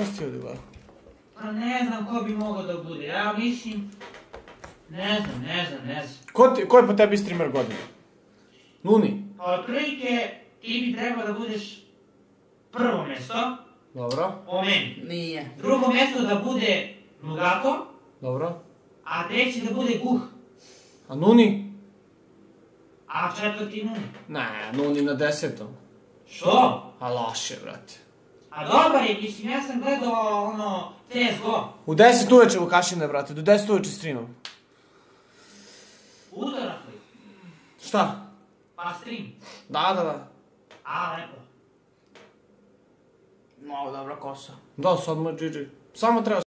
Šta si ti ovdje gledao? Pa ne znam ko bi mogao da bude. Ja mislim... Ne znam, ne znam, ne znam. Ko, ti, ko je po tebi streamer godine? Nuni? Pa otprilike ti bi trebao da budeš prvo mjesto, Dobro, po meni. Nije. Drugo mjesto da bude Nugato, dobro. a treći da bude Guh, A Nuni? a četvrti Nuni. Ne, Nuni na desetom. Što? A loše, brate. A dobar je, mislim, ja sam gledao ono CSGO. U 10 uveče Vukašine, brate, do 10 uveče streamam. Utorak li? Šta? Pa stream. Da, da, da. A, lepo. Mnogo dobra kosa. Da, sad moj GG. Samo treba